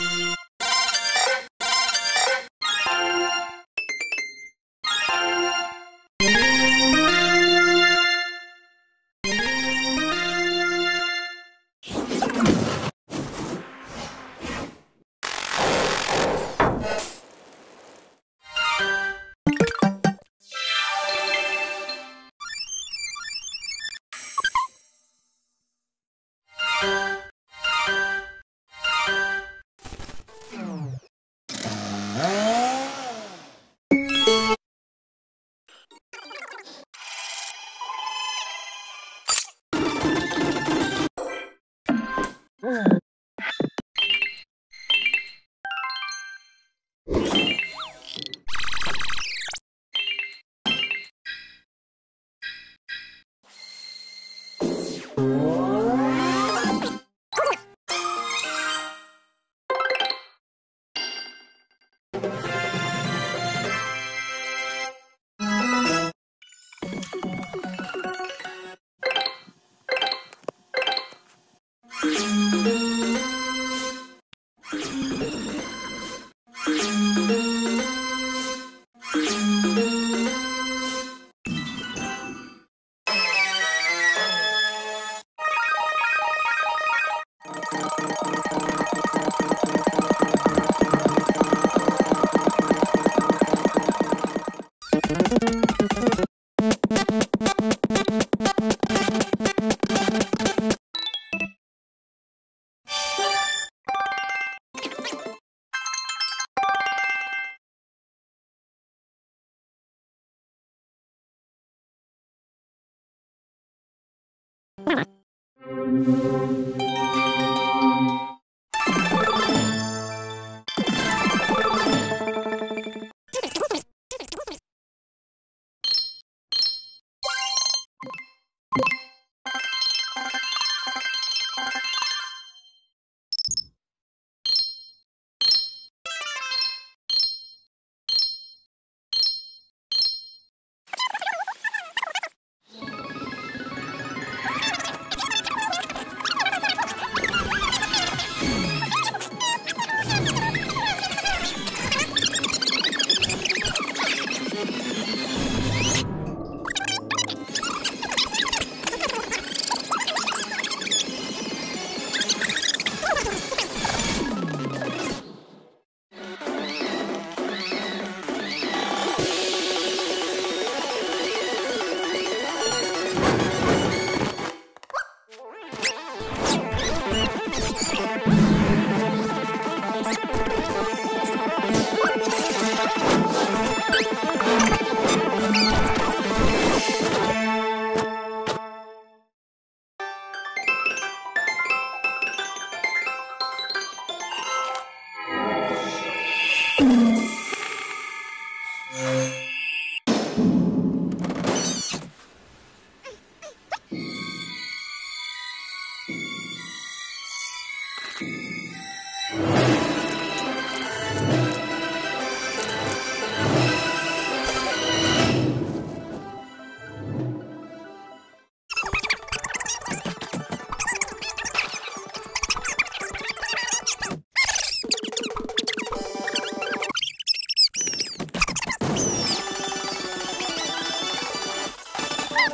you Música